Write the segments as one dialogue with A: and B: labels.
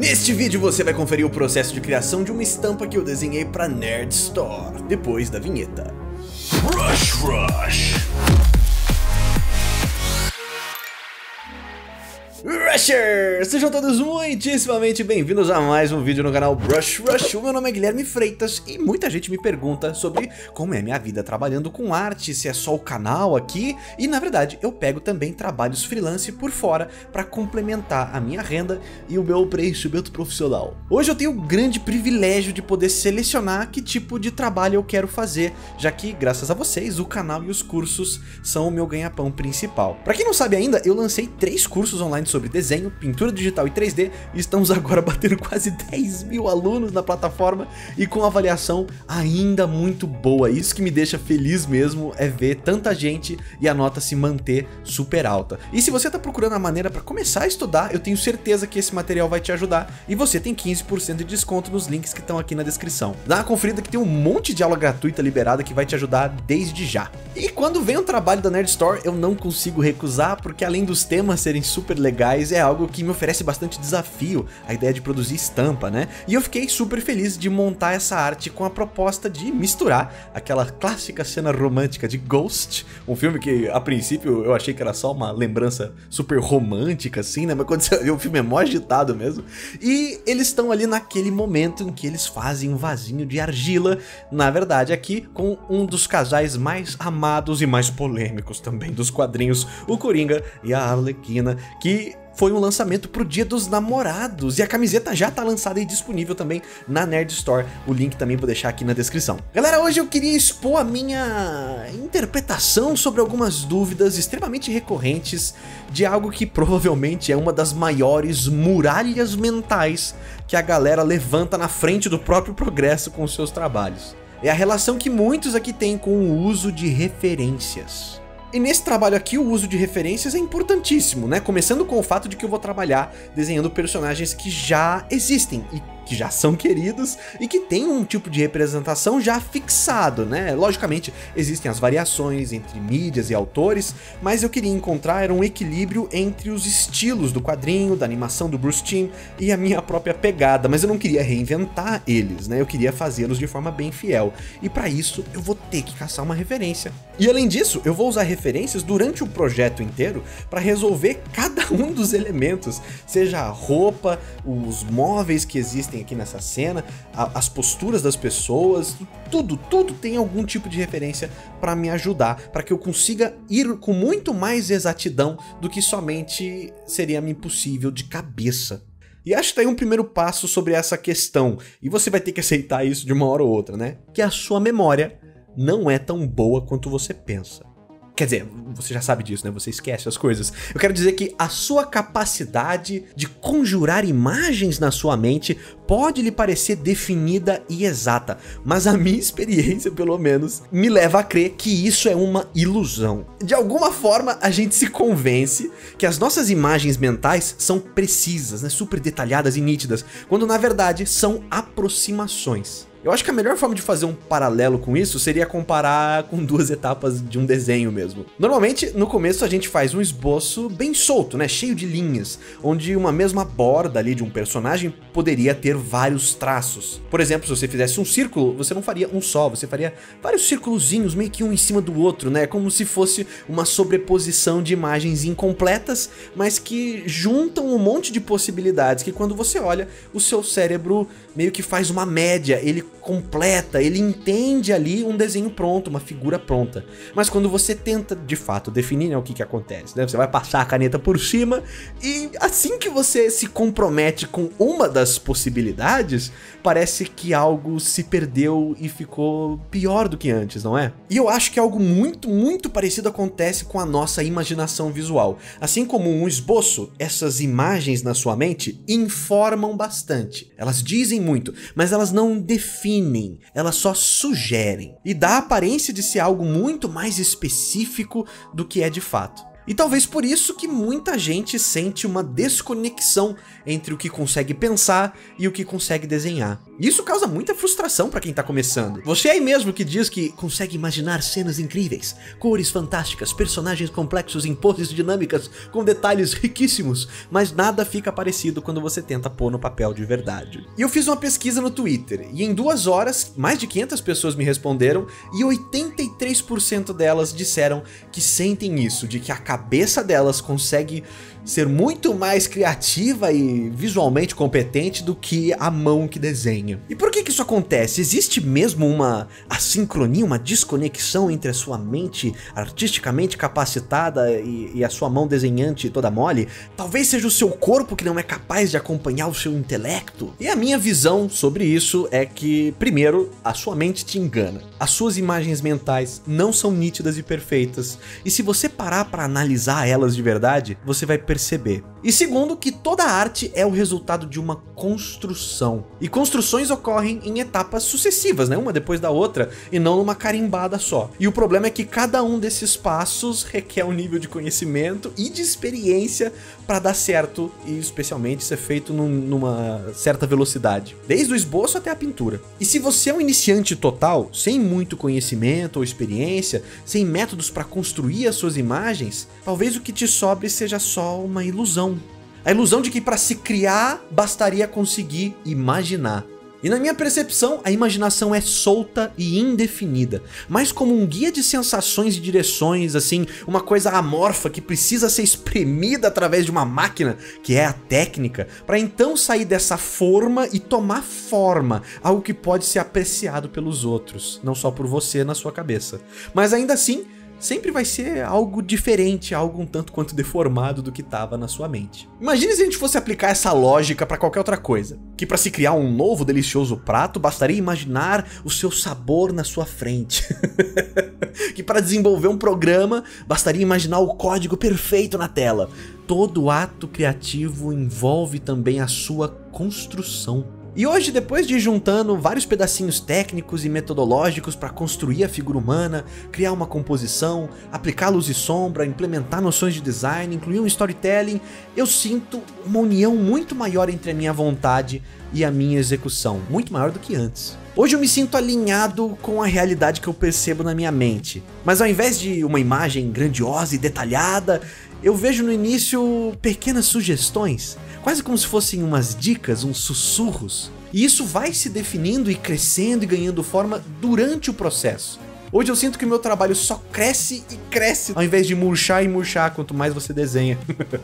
A: Neste vídeo você vai conferir o processo de criação de uma estampa que eu desenhei para Nerd Store, depois da vinheta. Rush Rush Rushers! Sejam todos muitíssimamente bem-vindos a mais um vídeo no canal Brush Rush. O meu nome é Guilherme Freitas e muita gente me pergunta sobre como é minha vida trabalhando com arte, se é só o canal aqui e na verdade eu pego também trabalhos freelance por fora para complementar a minha renda e o meu preenchimento profissional. Hoje eu tenho o grande privilégio de poder selecionar que tipo de trabalho eu quero fazer, já que graças a vocês o canal e os cursos são o meu ganha-pão principal. Para quem não sabe ainda, eu lancei três cursos online sobre desenho, pintura digital e 3D e estamos agora batendo quase 10 mil alunos na plataforma e com avaliação ainda muito boa. Isso que me deixa feliz mesmo é ver tanta gente e a nota se manter super alta. E se você está procurando a maneira para começar a estudar, eu tenho certeza que esse material vai te ajudar e você tem 15% de desconto nos links que estão aqui na descrição. Dá uma conferida que tem um monte de aula gratuita liberada que vai te ajudar desde já. E quando vem o trabalho da Nerd Store, eu não consigo recusar porque além dos temas serem super legais, legais é algo que me oferece bastante desafio, a ideia de produzir estampa, né? E eu fiquei super feliz de montar essa arte com a proposta de misturar aquela clássica cena romântica de Ghost, um filme que a princípio eu achei que era só uma lembrança super romântica assim, né? Mas quando você vê o filme é mó agitado mesmo. E eles estão ali naquele momento em que eles fazem um vasinho de argila, na verdade aqui com um dos casais mais amados e mais polêmicos também dos quadrinhos, o Coringa e a Arlequina, que foi um lançamento pro Dia dos Namorados e a camiseta já tá lançada e disponível também na Nerd Store. O link também vou deixar aqui na descrição. Galera, hoje eu queria expor a minha interpretação sobre algumas dúvidas extremamente recorrentes de algo que provavelmente é uma das maiores muralhas mentais que a galera levanta na frente do próprio progresso com seus trabalhos. É a relação que muitos aqui têm com o uso de referências. E nesse trabalho aqui o uso de referências é importantíssimo, né? Começando com o fato de que eu vou trabalhar desenhando personagens que já existem e que já são queridos e que tem um tipo de representação já fixado, né? Logicamente, existem as variações entre mídias e autores, mas eu queria encontrar um equilíbrio entre os estilos do quadrinho, da animação do Bruce Timm e a minha própria pegada, mas eu não queria reinventar eles, né? Eu queria fazê-los de forma bem fiel. E para isso, eu vou ter que caçar uma referência. E além disso, eu vou usar referências durante o projeto inteiro para resolver cada um dos elementos, seja a roupa, os móveis que existem aqui nessa cena, a, as posturas das pessoas, tudo, tudo tem algum tipo de referência para me ajudar, para que eu consiga ir com muito mais exatidão do que somente seria me possível de cabeça. E acho que tá aí um primeiro passo sobre essa questão, e você vai ter que aceitar isso de uma hora ou outra, né? Que a sua memória não é tão boa quanto você pensa. Quer dizer, você já sabe disso, né? Você esquece as coisas. Eu quero dizer que a sua capacidade de conjurar imagens na sua mente pode lhe parecer definida e exata, mas a minha experiência, pelo menos, me leva a crer que isso é uma ilusão. De alguma forma, a gente se convence que as nossas imagens mentais são precisas, né? super detalhadas e nítidas, quando na verdade são aproximações. Eu acho que a melhor forma de fazer um paralelo com isso seria comparar com duas etapas de um desenho mesmo. Normalmente, no começo a gente faz um esboço bem solto, né, cheio de linhas, onde uma mesma borda ali de um personagem poderia ter vários traços. Por exemplo, se você fizesse um círculo, você não faria um só, você faria vários círculozinhos meio que um em cima do outro, né, como se fosse uma sobreposição de imagens incompletas, mas que juntam um monte de possibilidades que quando você olha, o seu cérebro meio que faz uma média, ele completa, ele entende ali um desenho pronto, uma figura pronta. Mas quando você tenta de fato definir né, o que, que acontece, né? Você vai passar a caneta por cima e assim que você se compromete com uma das possibilidades, parece que algo se perdeu e ficou pior do que antes, não é? E eu acho que algo muito, muito parecido acontece com a nossa imaginação visual. Assim como um esboço, essas imagens na sua mente informam bastante. Elas dizem muito, mas elas não definem definem, elas só sugerem. E dá a aparência de ser algo muito mais específico do que é de fato. E talvez por isso que muita gente sente uma desconexão entre o que consegue pensar e o que consegue desenhar. Isso causa muita frustração para quem tá começando. Você aí mesmo que diz que consegue imaginar cenas incríveis, cores fantásticas, personagens complexos em poses dinâmicas, com detalhes riquíssimos, mas nada fica parecido quando você tenta pôr no papel de verdade. E eu fiz uma pesquisa no Twitter, e em duas horas, mais de 500 pessoas me responderam, e 83% delas disseram que sentem isso, de que a cabeça delas consegue ser muito mais criativa e visualmente competente do que a mão que desenha. E por que que isso acontece? Existe mesmo uma assincronia, uma desconexão entre a sua mente artisticamente capacitada e, e a sua mão desenhante toda mole? Talvez seja o seu corpo que não é capaz de acompanhar o seu intelecto? E a minha visão sobre isso é que, primeiro, a sua mente te engana. As suas imagens mentais não são nítidas e perfeitas, e se você parar para analisar elas de verdade, você vai perceber. E segundo, que toda arte é o resultado de uma construção. E construções ocorrem em etapas sucessivas, né? Uma depois da outra, e não numa carimbada só. E o problema é que cada um desses passos requer um nível de conhecimento e de experiência para dar certo, e especialmente ser feito num, numa certa velocidade. Desde o esboço até a pintura. E se você é um iniciante total, sem muito conhecimento ou experiência, sem métodos para construir as suas imagens, talvez o que te sobre seja só uma ilusão. A ilusão de que para se criar bastaria conseguir imaginar. E na minha percepção, a imaginação é solta e indefinida, mais como um guia de sensações e direções, assim, uma coisa amorfa que precisa ser espremida através de uma máquina, que é a técnica, para então sair dessa forma e tomar forma, algo que pode ser apreciado pelos outros, não só por você na sua cabeça. Mas ainda assim, sempre vai ser algo diferente, algo um tanto quanto deformado do que estava na sua mente. Imagine se a gente fosse aplicar essa lógica para qualquer outra coisa, que para se criar um novo delicioso prato bastaria imaginar o seu sabor na sua frente. que para desenvolver um programa bastaria imaginar o código perfeito na tela. Todo ato criativo envolve também a sua construção. E hoje, depois de juntando vários pedacinhos técnicos e metodológicos para construir a figura humana, criar uma composição, aplicar luz e sombra, implementar noções de design, incluir um storytelling, eu sinto uma união muito maior entre a minha vontade e a minha execução, muito maior do que antes. Hoje eu me sinto alinhado com a realidade que eu percebo na minha mente, mas ao invés de uma imagem grandiosa e detalhada, eu vejo no início pequenas sugestões quase como se fossem umas dicas, uns sussurros. E isso vai se definindo e crescendo e ganhando forma durante o processo. Hoje eu sinto que o meu trabalho só cresce e cresce, ao invés de murchar e murchar quanto mais você desenha.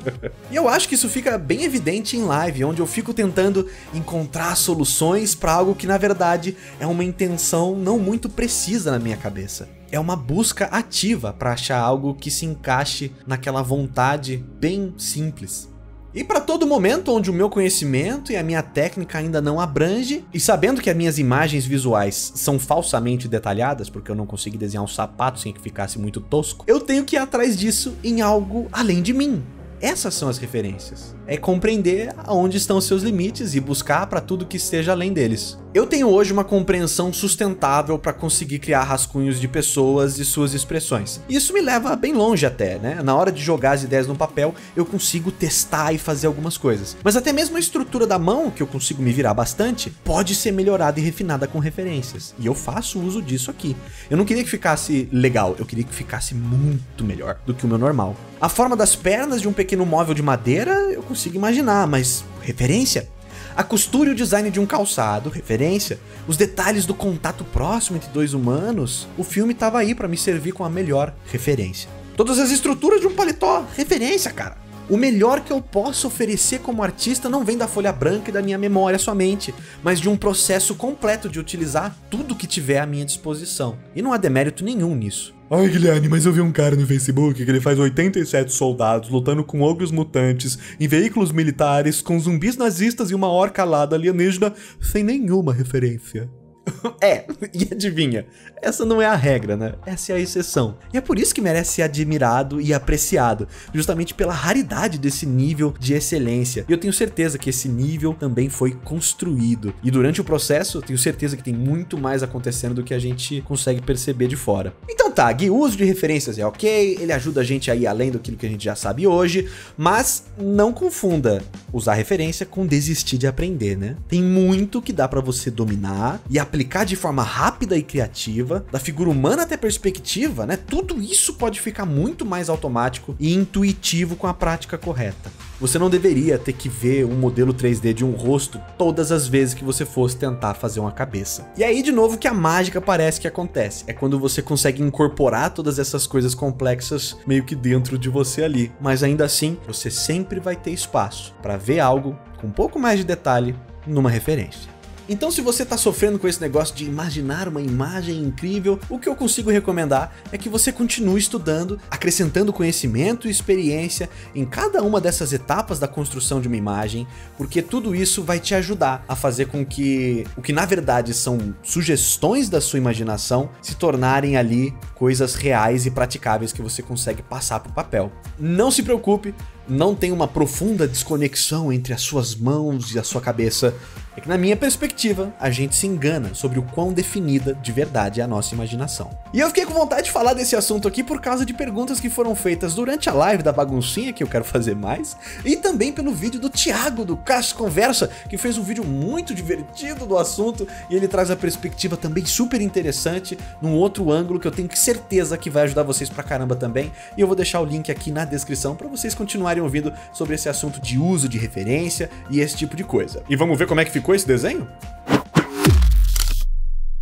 A: e eu acho que isso fica bem evidente em live, onde eu fico tentando encontrar soluções para algo que na verdade é uma intenção não muito precisa na minha cabeça. É uma busca ativa para achar algo que se encaixe naquela vontade bem simples. E para todo momento onde o meu conhecimento e a minha técnica ainda não abrange, e sabendo que as minhas imagens visuais são falsamente detalhadas, porque eu não consegui desenhar um sapato sem que ficasse muito tosco, eu tenho que ir atrás disso em algo além de mim. Essas são as referências. É compreender onde estão seus limites e buscar para tudo que esteja além deles. Eu tenho hoje uma compreensão sustentável para conseguir criar rascunhos de pessoas e suas expressões. Isso me leva bem longe até, né? Na hora de jogar as ideias no papel, eu consigo testar e fazer algumas coisas. Mas até mesmo a estrutura da mão, que eu consigo me virar bastante, pode ser melhorada e refinada com referências. E eu faço uso disso aqui. Eu não queria que ficasse legal, eu queria que ficasse muito melhor do que o meu normal. A forma das pernas de um pequeno móvel de madeira eu consigo imaginar, mas referência? A costura e o design de um calçado, referência. Os detalhes do contato próximo entre dois humanos, o filme tava aí para me servir com a melhor referência. Todas as estruturas de um paletó, referência, cara. O melhor que eu posso oferecer como artista não vem da folha branca e da minha memória somente, mas de um processo completo de utilizar tudo que tiver à minha disposição. E não há demérito nenhum nisso.
B: Ai, Guilherme, mas eu vi um cara no Facebook que ele faz 87 soldados lutando com ogros mutantes em veículos militares com zumbis nazistas e uma orca alada alienígena sem nenhuma referência.
A: é, e adivinha, essa não é a regra, né? Essa é a exceção. E é por isso que merece ser admirado e apreciado, justamente pela raridade desse nível de excelência. E eu tenho certeza que esse nível também foi construído. E durante o processo, eu tenho certeza que tem muito mais acontecendo do que a gente consegue perceber de fora. Então tá, Gui, o uso de referências é ok, ele ajuda a gente a ir além do que a gente já sabe hoje, mas não confunda usar referência com desistir de aprender, né? Tem muito que dá para você dominar e aplicar de forma rápida e criativa, da figura humana até perspectiva, né? Tudo isso pode ficar muito mais automático e intuitivo com a prática correta. Você não deveria ter que ver um modelo 3D de um rosto todas as vezes que você fosse tentar fazer uma cabeça. E aí, de novo, que a mágica parece que acontece. É quando você consegue incorporar todas essas coisas complexas meio que dentro de você ali. Mas ainda assim, você sempre vai ter espaço para ver algo com um pouco mais de detalhe numa referência. Então, se você está sofrendo com esse negócio de imaginar uma imagem incrível, o que eu consigo recomendar é que você continue estudando, acrescentando conhecimento e experiência em cada uma dessas etapas da construção de uma imagem, porque tudo isso vai te ajudar a fazer com que o que na verdade são sugestões da sua imaginação se tornarem ali coisas reais e praticáveis que você consegue passar para o papel. Não se preocupe, não tem uma profunda desconexão entre as suas mãos e a sua cabeça, é que na minha perspectiva, a gente se engana sobre o quão definida de verdade é a nossa imaginação. E eu fiquei com vontade de falar desse assunto aqui por causa de perguntas que foram feitas durante a live da baguncinha, que eu quero fazer mais, e também pelo vídeo do Thiago, do Cash Conversa, que fez um vídeo muito divertido do assunto, e ele traz a perspectiva também super interessante, num outro ângulo que eu tenho certeza que vai ajudar vocês pra caramba também, e eu vou deixar o link aqui na descrição para vocês continuarem ouvindo sobre esse assunto de uso de referência e esse tipo de coisa. E vamos ver como é que ficou esse desenho?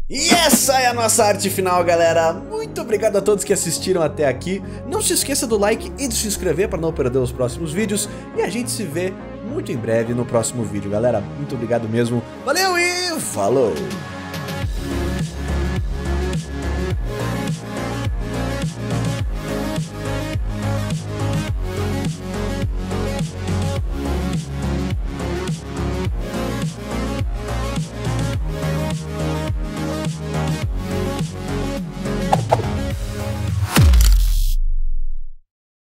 A: E essa é a nossa arte final, galera! Muito obrigado a todos que assistiram até aqui. Não se esqueça do like e de se inscrever para não perder os próximos vídeos. E a gente se vê muito em breve no próximo vídeo, galera. Muito obrigado mesmo. Valeu e falou!